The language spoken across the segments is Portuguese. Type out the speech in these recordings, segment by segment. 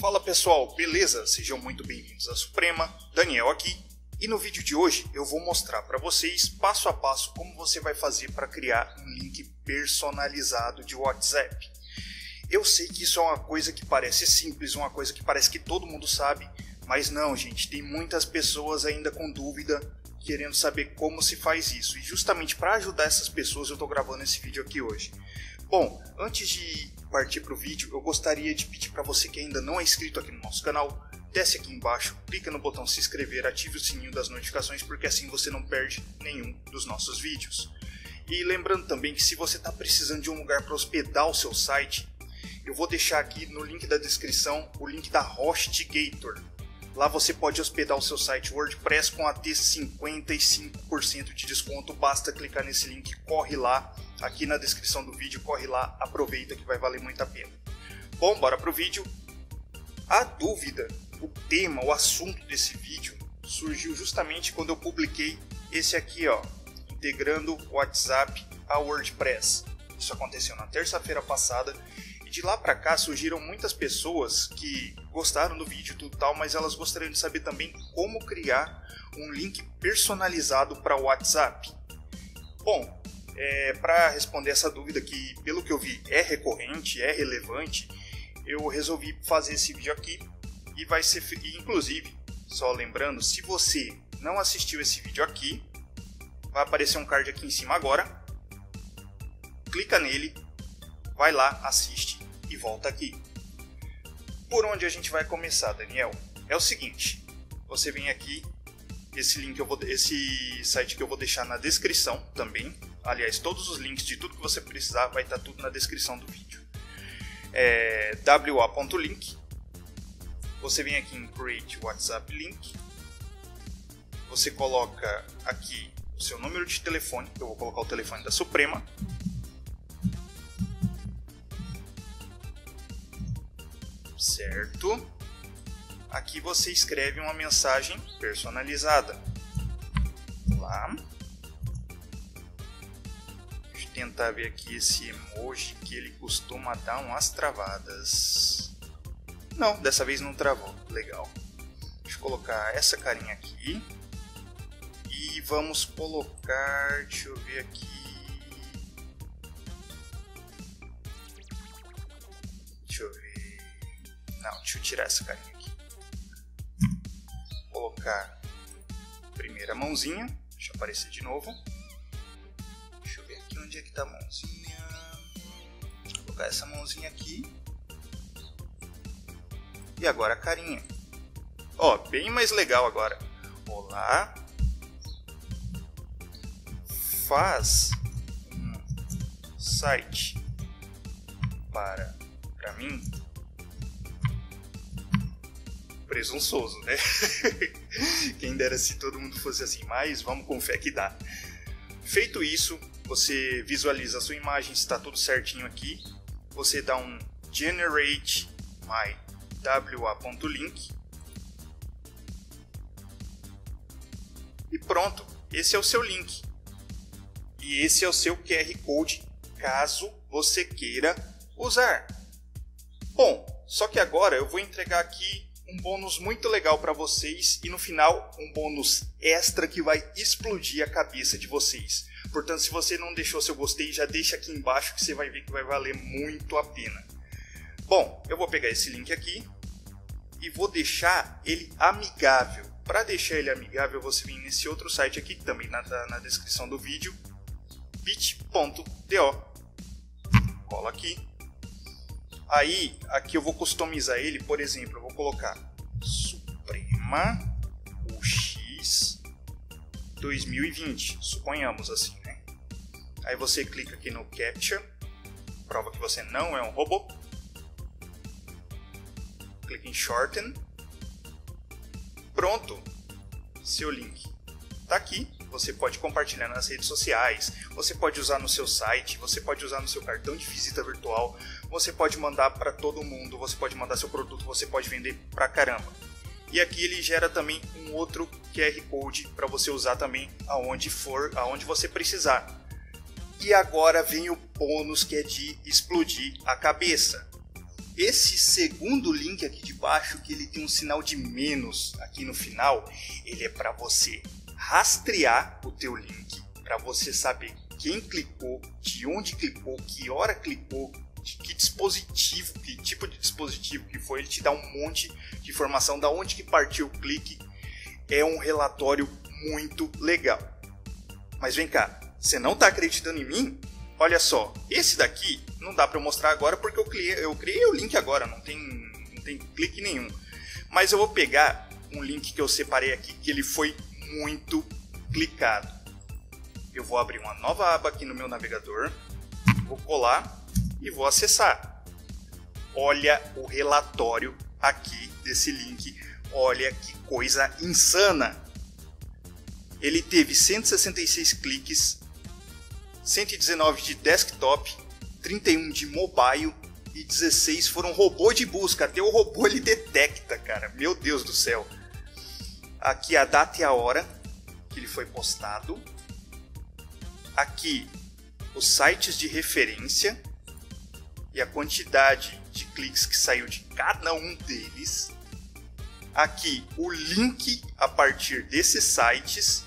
Fala pessoal, beleza? Sejam muito bem-vindos à Suprema, Daniel aqui. E no vídeo de hoje eu vou mostrar para vocês passo a passo como você vai fazer para criar um link personalizado de WhatsApp. Eu sei que isso é uma coisa que parece simples, uma coisa que parece que todo mundo sabe, mas não, gente, tem muitas pessoas ainda com dúvida querendo saber como se faz isso. E justamente para ajudar essas pessoas eu estou gravando esse vídeo aqui hoje. Bom, antes de partir para o vídeo, eu gostaria de pedir para você que ainda não é inscrito aqui no nosso canal, desce aqui embaixo, clica no botão se inscrever, ative o sininho das notificações, porque assim você não perde nenhum dos nossos vídeos. E lembrando também que se você está precisando de um lugar para hospedar o seu site, eu vou deixar aqui no link da descrição o link da HostGator. Lá você pode hospedar o seu site WordPress com até 55% de desconto. Basta clicar nesse link, corre lá aqui na descrição do vídeo, corre lá, aproveita que vai valer muito a pena. Bom, bora pro vídeo. A dúvida, o tema, o assunto desse vídeo surgiu justamente quando eu publiquei esse aqui, ó, integrando o WhatsApp ao WordPress. Isso aconteceu na terça-feira passada e de lá para cá surgiram muitas pessoas que gostaram do vídeo e tudo tal, mas elas gostariam de saber também como criar um link personalizado para o WhatsApp. Bom, é, para responder essa dúvida que, pelo que eu vi, é recorrente, é relevante, eu resolvi fazer esse vídeo aqui e vai ser, inclusive, só lembrando, se você não assistiu esse vídeo aqui, vai aparecer um card aqui em cima agora, clica nele, vai lá, assiste e volta aqui. Por onde a gente vai começar, Daniel? É o seguinte, você vem aqui, esse link eu vou, esse site que eu vou deixar na descrição também, Aliás, todos os links de tudo que você precisar vai estar tudo na descrição do vídeo. É wa.link. Você vem aqui em Create WhatsApp Link. Você coloca aqui o seu número de telefone. Eu vou colocar o telefone da Suprema. Certo. Aqui você escreve uma mensagem personalizada. Lá tentar ver aqui esse emoji que ele costuma dar umas travadas. Não, dessa vez não travou. Legal. Deixa eu colocar essa carinha aqui. E vamos colocar, deixa eu ver aqui. Deixa eu ver. Não, deixa eu tirar essa carinha aqui. Colocar primeira mãozinha, deixa eu aparecer de novo onde é que tá a mãozinha. Vou colocar essa mãozinha aqui. E agora a carinha. Ó, bem mais legal agora. Olá. Faz um site para, para mim presunçoso, né? Quem dera se todo mundo fosse assim, mas vamos com fé que dá. Feito isso, você visualiza a sua imagem, está tudo certinho aqui. Você dá um generate my wa.link e pronto. Esse é o seu link. E esse é o seu QR Code, caso você queira usar. Bom, só que agora eu vou entregar aqui um bônus muito legal para vocês e no final um bônus extra que vai explodir a cabeça de vocês. Portanto, se você não deixou seu gostei, já deixa aqui embaixo que você vai ver que vai valer muito a pena. Bom, eu vou pegar esse link aqui e vou deixar ele amigável. Para deixar ele amigável, você vem nesse outro site aqui, também está na descrição do vídeo, bit.do. Cola aqui. Aí, aqui eu vou customizar ele, por exemplo, eu vou colocar Suprema UX 2020, suponhamos assim, né? Aí você clica aqui no Capture, prova que você não é um robô. Clica em Shorten. Pronto! Seu link está aqui. Você pode compartilhar nas redes sociais, você pode usar no seu site, você pode usar no seu cartão de visita virtual, você pode mandar para todo mundo, você pode mandar seu produto, você pode vender pra caramba. E aqui ele gera também um outro QR Code para você usar também aonde for, aonde você precisar. E agora vem o bônus que é de explodir a cabeça. esse segundo link aqui de baixo, que ele tem um sinal de menos aqui no final, ele é para você rastrear o teu link, para você saber quem clicou, de onde clicou, que hora clicou, de que dispositivo, que tipo de dispositivo que foi, ele te dá um monte de informação da onde que partiu o clique. É um relatório muito legal. Mas vem cá, você não está acreditando em mim? Olha só, esse daqui não dá para mostrar agora porque eu criei, eu criei o link agora, não tem, não tem clique nenhum. Mas eu vou pegar um link que eu separei aqui que ele foi muito clicado. Eu vou abrir uma nova aba aqui no meu navegador, vou colar e vou acessar. Olha o relatório aqui desse link. Olha que coisa insana. Ele teve 166 cliques, 119 de desktop, 31 de mobile e 16 foram robô de busca. Até o robô ele detecta, cara. Meu Deus do céu. Aqui a data e a hora que ele foi postado. Aqui os sites de referência e a quantidade de cliques que saiu de cada um deles. Aqui o link a partir desses sites.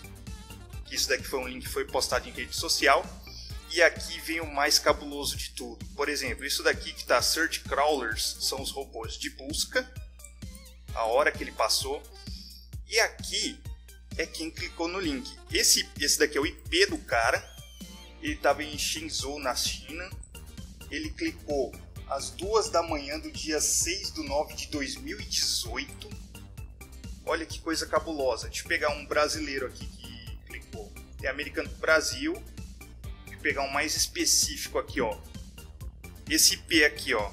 Isso daqui foi um link que foi postado em rede social e aqui vem o mais cabuloso de tudo. Por exemplo, isso daqui que está Search Crawlers são os robôs de busca, a hora que ele passou. E aqui é quem clicou no link. Esse, esse daqui é o IP do cara. Ele estava em Shenzhou, na China. Ele clicou às duas da manhã do dia 6 do 9 de 2018. Olha que coisa cabulosa. Deixa eu pegar um brasileiro aqui que clicou. É americano Brasil pegar um mais específico aqui, ó. Esse IP aqui, ó,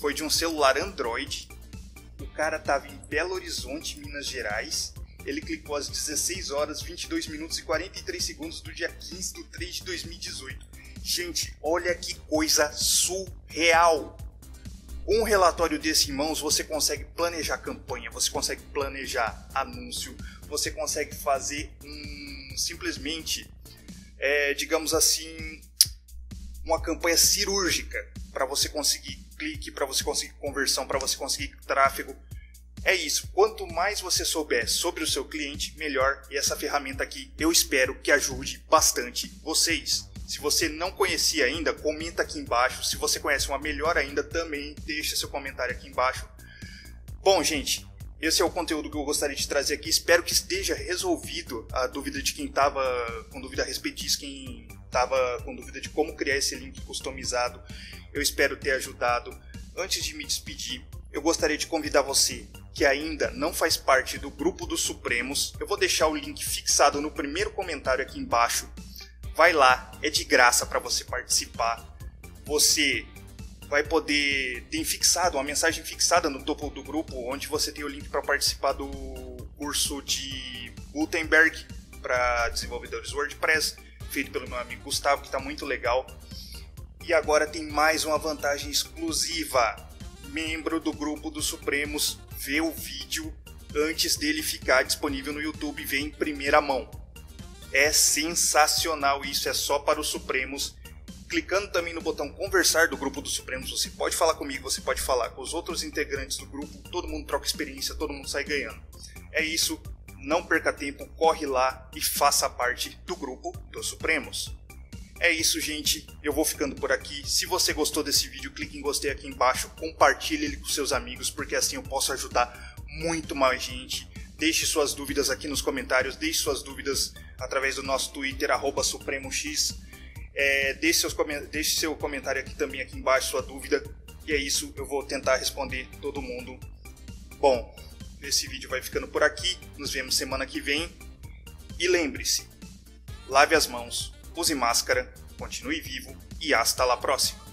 foi de um celular Android. Cara tava em Belo Horizonte, Minas Gerais. Ele clicou às 16 horas, 22 minutos e 43 segundos do dia 15 de 3 de 2018. Gente, olha que coisa surreal! Com um relatório desse em mãos, você consegue planejar campanha, você consegue planejar anúncio, você consegue fazer um, simplesmente é, digamos assim, uma campanha cirúrgica para você conseguir clique, para você conseguir conversão, para você conseguir tráfego. É isso. Quanto mais você souber sobre o seu cliente, melhor. E essa ferramenta aqui eu espero que ajude bastante vocês. Se você não conhecia ainda, comenta aqui embaixo. Se você conhece uma melhor ainda, também deixa seu comentário aqui embaixo. Bom, gente, esse é o conteúdo que eu gostaria de trazer aqui. Espero que esteja resolvido a dúvida de quem estava com dúvida a respeito disso, quem estava com dúvida de como criar esse link customizado. Eu espero ter ajudado. Antes de me despedir, eu gostaria de convidar você que ainda não faz parte do grupo dos Supremos. Eu vou deixar o link fixado no primeiro comentário aqui embaixo. Vai lá, é de graça para você participar. Você vai poder ter fixado uma mensagem fixada no topo do grupo, onde você tem o link para participar do curso de Gutenberg para desenvolvedores WordPress, feito pelo meu amigo Gustavo, que está muito legal. E agora tem mais uma vantagem exclusiva. Membro do grupo dos Supremos vê o vídeo antes dele ficar disponível no YouTube e em primeira mão. É sensacional isso, é só para os Supremos clicando também no botão conversar do grupo dos Supremos, você pode falar comigo, você pode falar com os outros integrantes do grupo, todo mundo troca experiência, todo mundo sai ganhando. É isso, não perca tempo, corre lá e faça parte do grupo dos Supremos. É isso, gente. Eu vou ficando por aqui. Se você gostou desse vídeo, clique em gostei aqui embaixo, compartilhe ele com seus amigos, porque assim eu posso ajudar muito mais gente. Deixe suas dúvidas aqui nos comentários, deixe suas dúvidas através do nosso Twitter, SupremoX. É, deixe, seus, deixe seu comentário aqui também aqui embaixo, sua dúvida. E é isso, eu vou tentar responder todo mundo. Bom, esse vídeo vai ficando por aqui. Nos vemos semana que vem. E lembre-se, lave as mãos, use máscara, continue vivo e hasta lá próxima.